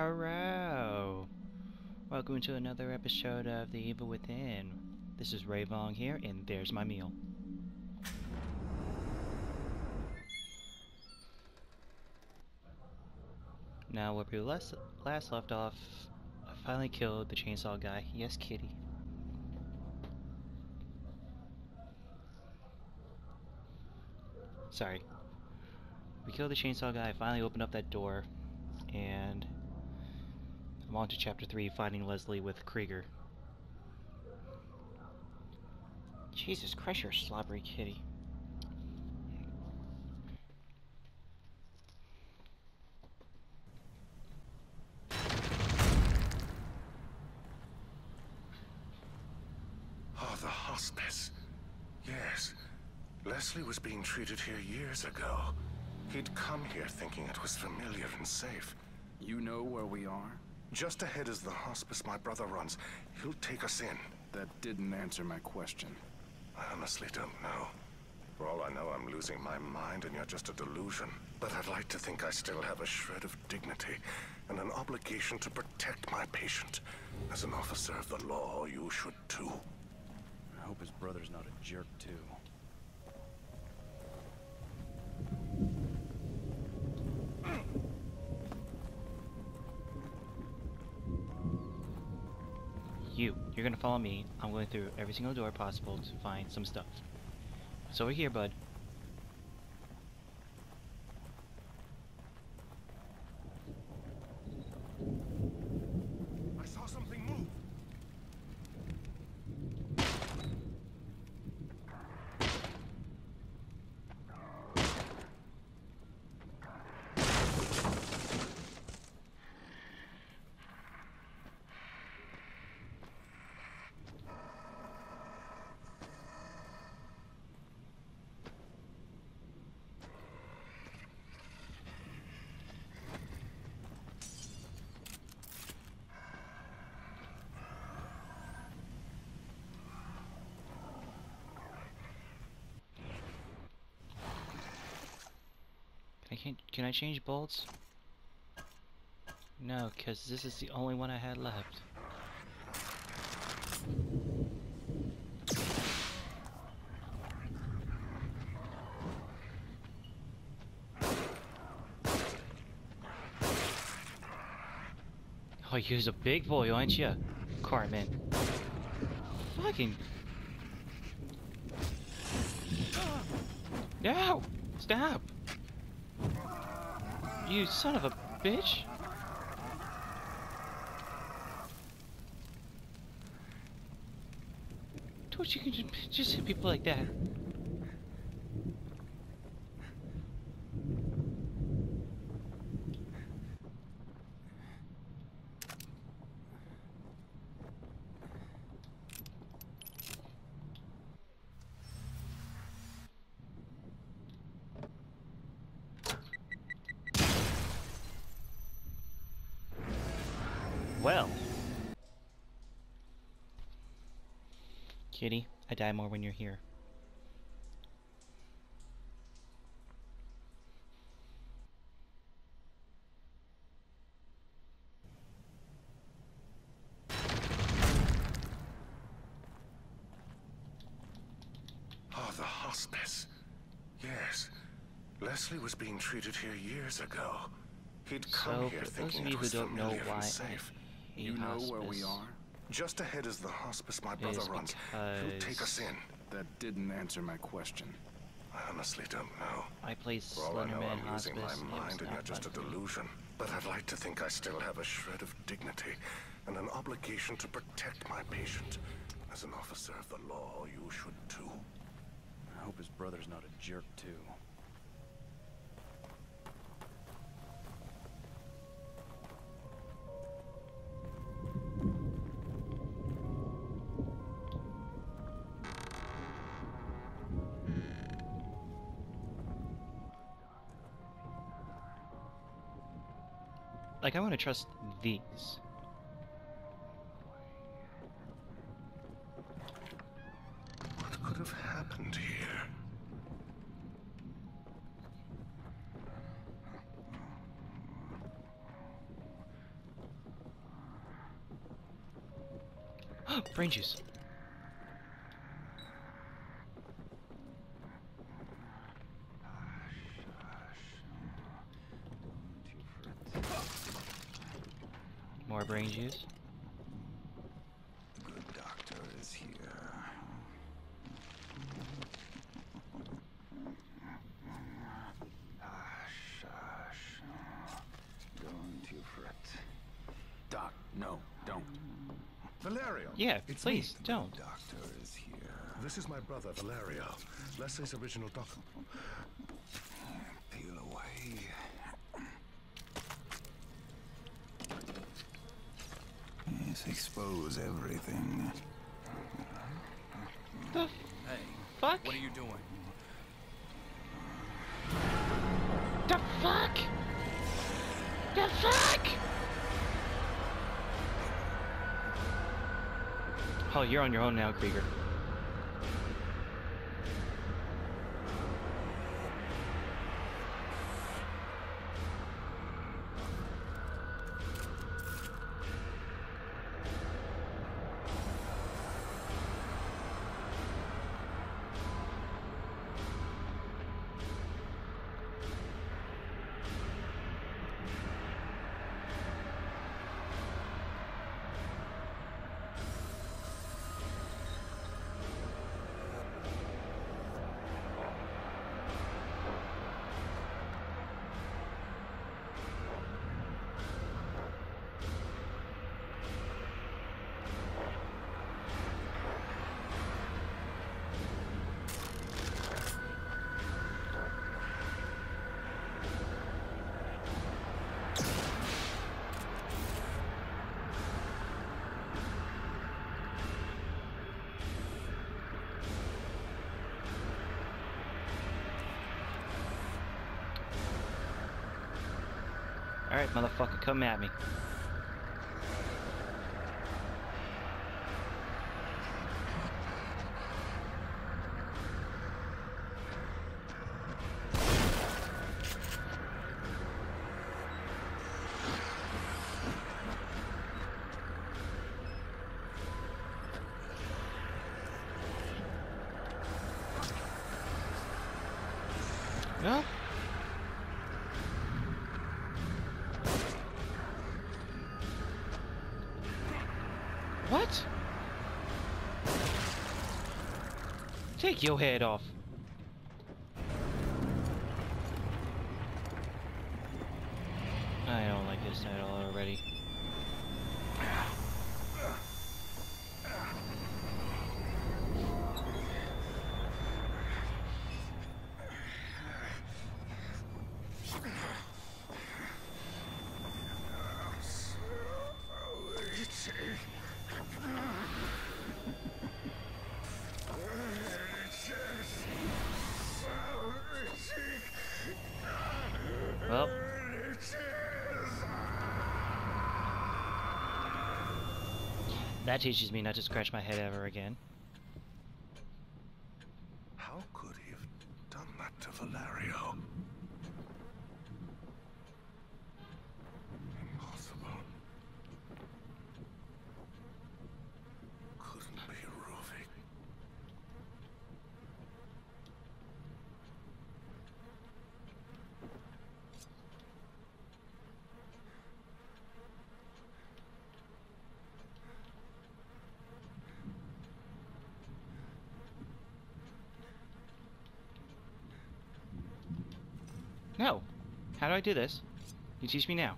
Hello! Welcome to another episode of The Evil Within. This is Ray Vong here, and there's my meal. Now, where we last, left off, I finally killed the chainsaw guy. Yes, kitty. Sorry. We killed the chainsaw guy, I finally opened up that door, and I'm on to chapter 3, finding Leslie with Krieger. Jesus Christ, you're a slobbery kitty. Oh, the hospice. Yes. Leslie was being treated here years ago. He'd come here thinking it was familiar and safe. You know where we are? Just ahead is the hospice my brother runs. He'll take us in. That didn't answer my question. I honestly don't know. For all I know, I'm losing my mind and you're just a delusion. But I'd like to think I still have a shred of dignity and an obligation to protect my patient. As an officer of the law, you should too. I hope his brother's not a jerk, too. You, you're gonna follow me. I'm going through every single door possible to find some stuff. It's over here, bud. I saw something move. Can I can, I change bolts? No, because this is the only one I had left. Oh, you're a big boy, aren't you, Cartman? Fucking. No! Stop! You son of a bitch! Don't you can ju- just hit people like that? Well. Kitty, I die more when you're here. Oh, the hospice. Yes. Leslie was being treated here years ago. He'd come So, here thinking it was don't know familiar why and safe. You know where we are? Just ahead is the hospice my brother Is runs. He'll take us in. That didn't answer my question. I honestly don't know. I play For all I know, Slenderman I'm losing my and it was mind and not you're just a fun for me. delusion. But I'd like to think I still have a shred of dignity and an obligation to protect my patient. As an officer of the law, you should too. I hope his brother's not a jerk, too. Like, I want to trust these. What could have happened here? Brain juice. Doc, no, don't. Valerio! Yeah, it's please, me. don't. Doctor is here. This is my brother, Valerio. Leslie's original doctor. Peel away. Yes, expose everything. The Hey, fuck? what are you doing? The fuck? The fuck? Oh, you're on your own now, Krieger. Alright, motherfucker, come at me. No? What? Take your head off. I don't like this at all already. That teaches me not to scratch my head ever again. How could he have done that to Valerio? Impossible. Couldn't be Ruvik. No. How do I do this? You teach me now.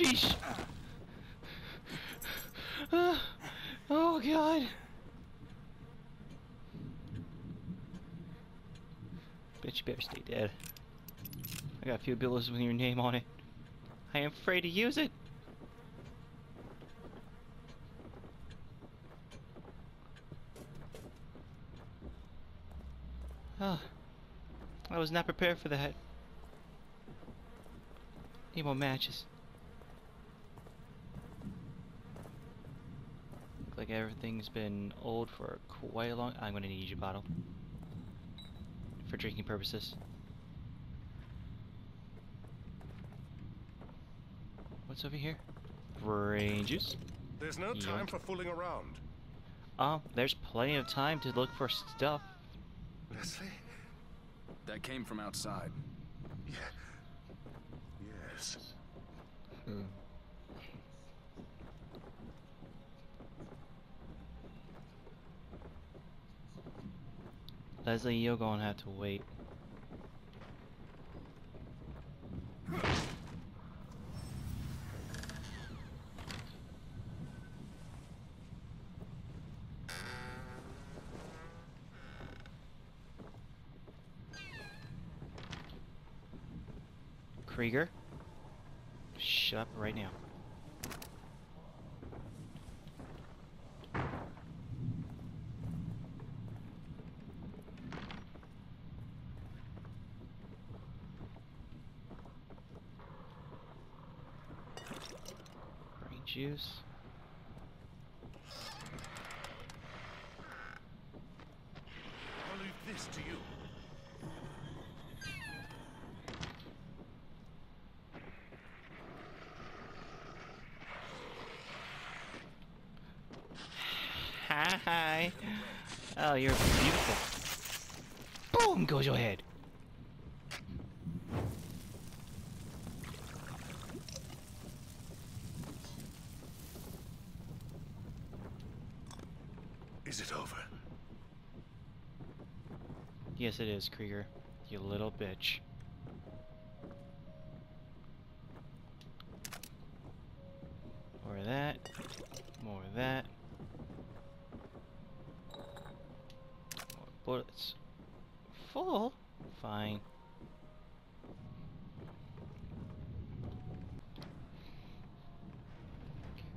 Sheesh! Uh, oh god! Bet you better stay dead. I got a few billows with your name on it. I am afraid to use it! Oh, I was not prepared for that. Need more matches. Like everything's been old for quite a long. I'm gonna need your bottle for drinking purposes. What's over here? Brain juice. There's no Yoink. time for fooling around. Oh, there's plenty of time to look for stuff. Leslie? That came from outside. Yeah. Yes. Hmm. Leslie, you're gonna have to wait. Krieger, shut up right now. Juice. I'll leave this to you. Hi, hi. Oh, you're beautiful. Boom goes your head. Is it over? It is, Krieger. You little bitch. More of that. More of that. More bullets. Full? Fine.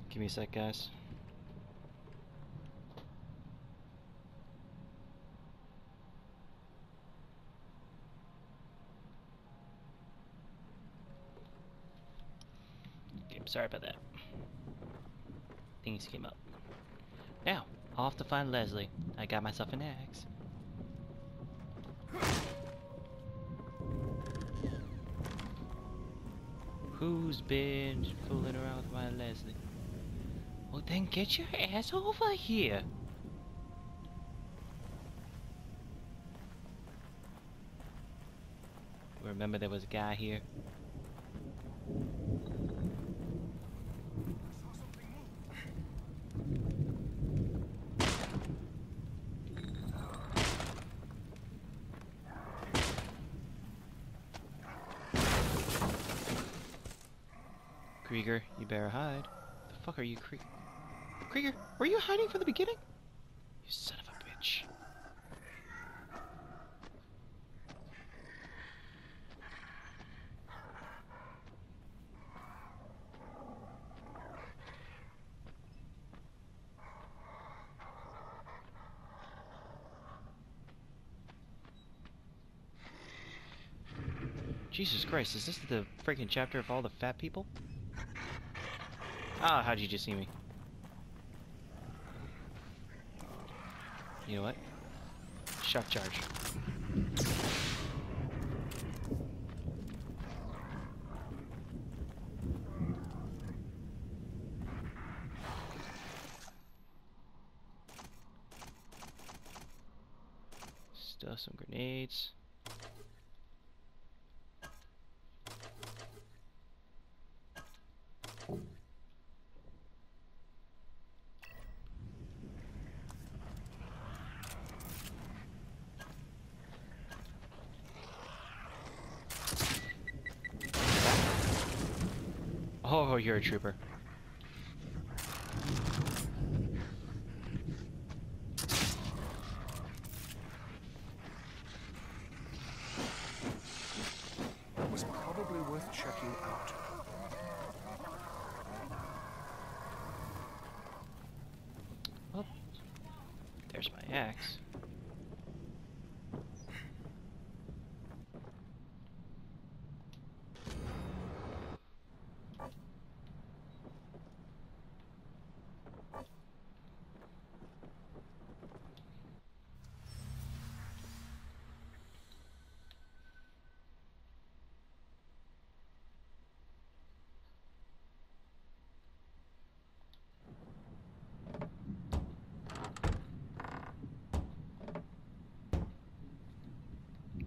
Give me a sec, guys. Okay, I'm sorry about that. Things came up. Now, off to find Leslie. I got myself an axe. Who's been fooling around with my Leslie? Well, then get your ass over here. Remember there was a guy here? Krieger, you better hide. The fuck are you, Krieger? Krieger, were you hiding from the beginning? You son of a bitch. Jesus Christ, is this the freaking chapter of all the fat people? Ah, how'd you just see me? You know what? Shock charge. Stuff some grenades. you're a trooper. That was probably worth checking out. Oh, there's my axe.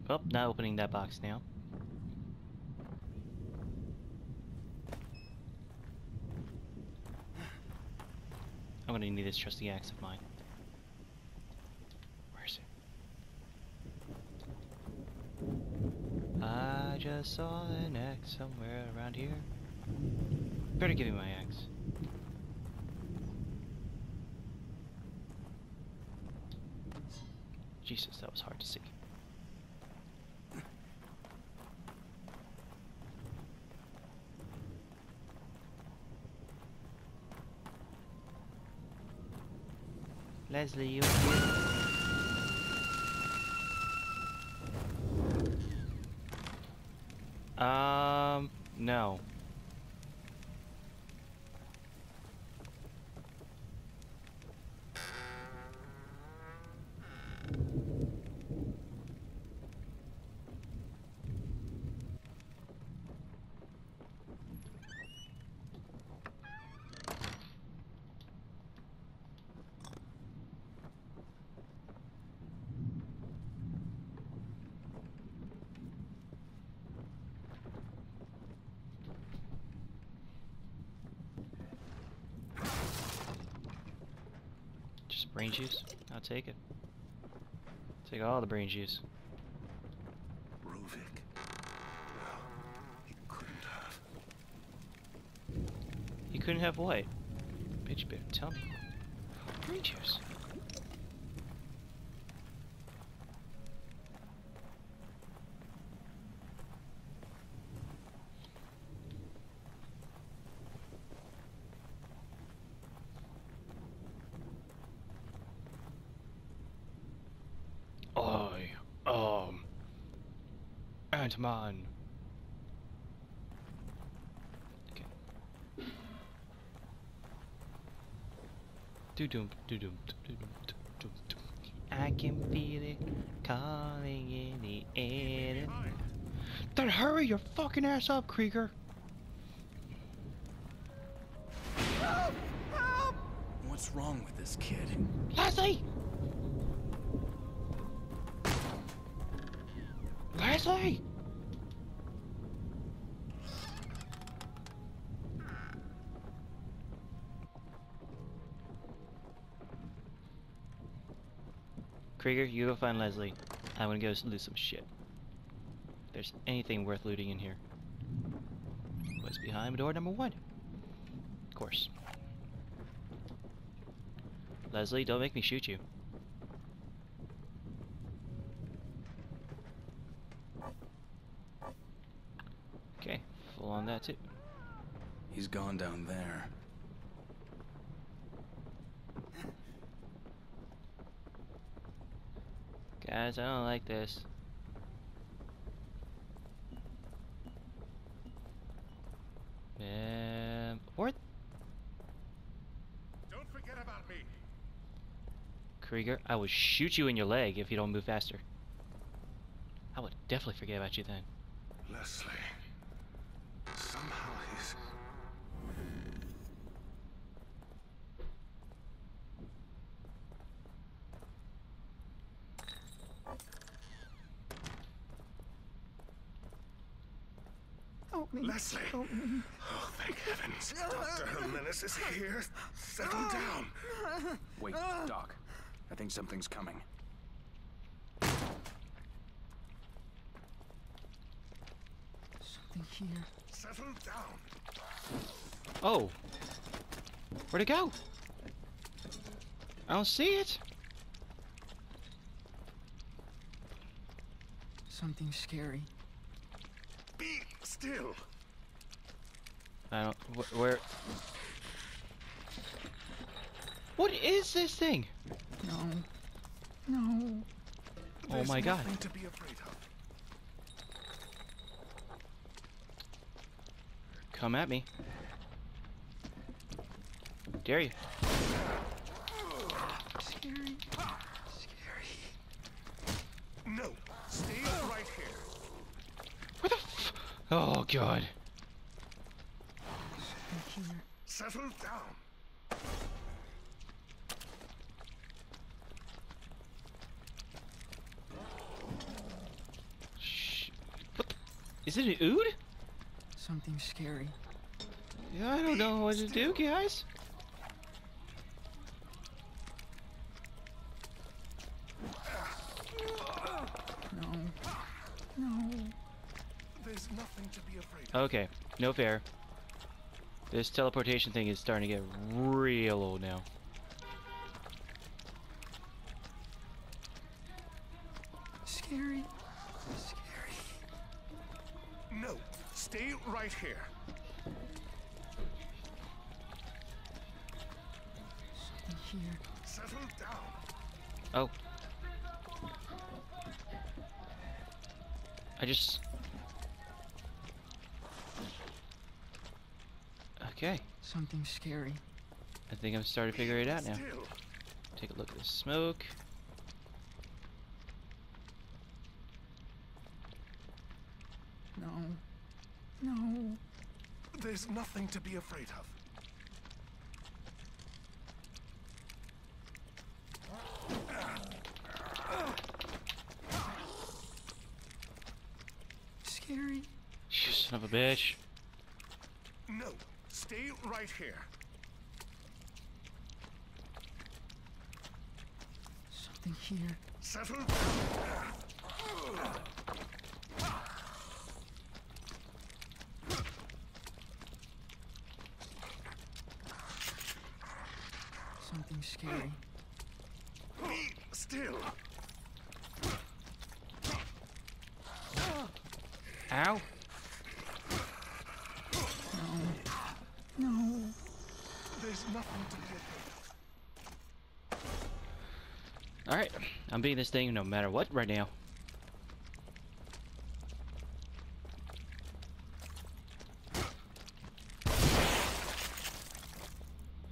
Oh, not opening that box now. I'm gonna need this trusty axe of mine. Where is it? I just saw an axe somewhere around here. Better give me my axe. Jesus, that was hard to see. Leslie, you here? Um, no. Just brain juice? I'll take it. Take all the brain juice. Ruvik. No, he couldn't have. You couldn't have what? Bitch, better tell me. Brain juice. I um Ant-Man. Okay. Do doom do doom do doom do doom. I can feel it calling in the air. Then hurry your fucking ass up, Krieger. Help! Help! What's wrong with this kid? Leslie! Leslie! Krieger, you go find Leslie. I'm gonna go loot some shit. If there's anything worth looting in here. What's behind door number one? Of course. Leslie, don't make me shoot you. Okay, full on that too. He's gone down there. Guys, I don't like this. Um, or Don't forget about me. Krieger, I will shoot you in your leg if you don't move faster. I would definitely forget about you then. Leslie. Somehow he's. Help me. Leslie! Help oh, me. Mm-hmm. Oh, thank heavens. Dr. Jimenez is here. Settle oh. down. Wait, oh. Doc. I think something's coming. Something here. Settle down. Oh! Where'd it go? I don't see it. Something scary. Be still. I don't. Wh where? What is this thing? No. No. Oh There's my god. to be afraid of. Come at me. Dare you? Scary. Scary. No, stay right here. Where the f- Oh god. Something here. Settle down. Shh. What Is it an ood? Something scary. Yeah, I don't know what to do, guys. No. No. There's nothing to be afraid of. Okay, no fair. This teleportation thing is starting to get real old now. Scary. Scary. No, stay right here. Something here. Settle down. Oh. I just... Okay, Something scary. I think I'm starting to figure it out now. Take a look at the smoke. No. No. There's nothing to be afraid of. Scary. You son of a bitch. No, stay right here. Something here. Settle down. Something scary. Be still. Ow. No. There's nothing to be afraid of. Alright, I'm beating this thing no matter what right now.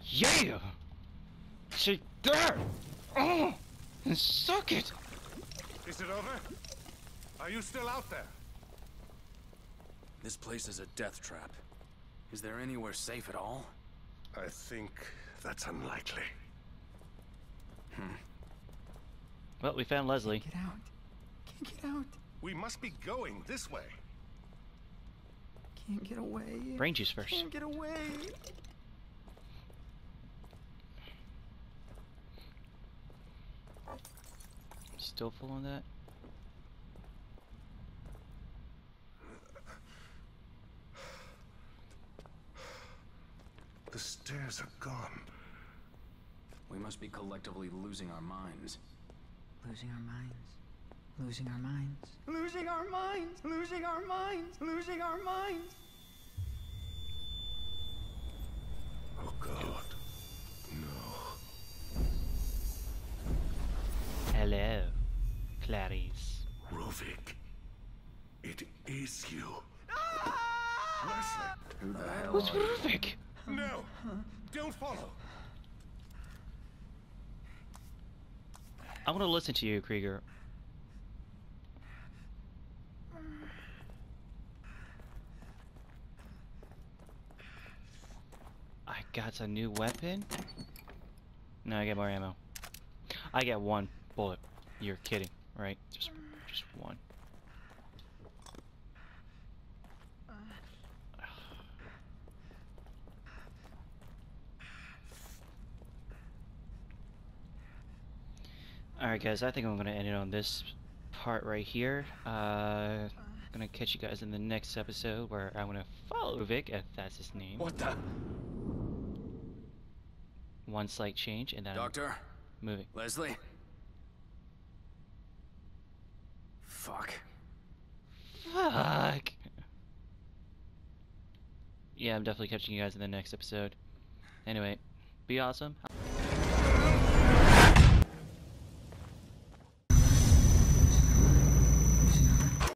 Yeah! See there! Oh! And suck it! Is it over? Are you still out there? This place is a death trap. Is there anywhere safe at all? I think that's unlikely. Hmm. Well, we found Leslie. Get out. Can't get out. We must be going this way. Can't get away. Brain juice first. Can't get away. Still full on that? The stairs are gone. We must be collectively losing our minds. Losing our minds. Losing our minds. Losing our minds. Losing our minds. Losing our minds. Oh God. No. Hello, Clarice. Ruvik. It is you. Ah! Leslie. Who the hell Who's are you? Ruvik? No. Don't follow. I want to listen to you, Krieger. I got a new weapon? No, I get more ammo. I get one bullet. You're kidding, right? Just, just one. Alright guys, I think I'm gonna end it on this part right here. Uh, gonna catch you guys in the next episode where I'm gonna follow Vic, if that's his name. What the? One slight change and then I'm Doctor? moving. Leslie? Fuck. Fuck. yeah, I'm definitely catching you guys in the next episode. Anyway, be awesome.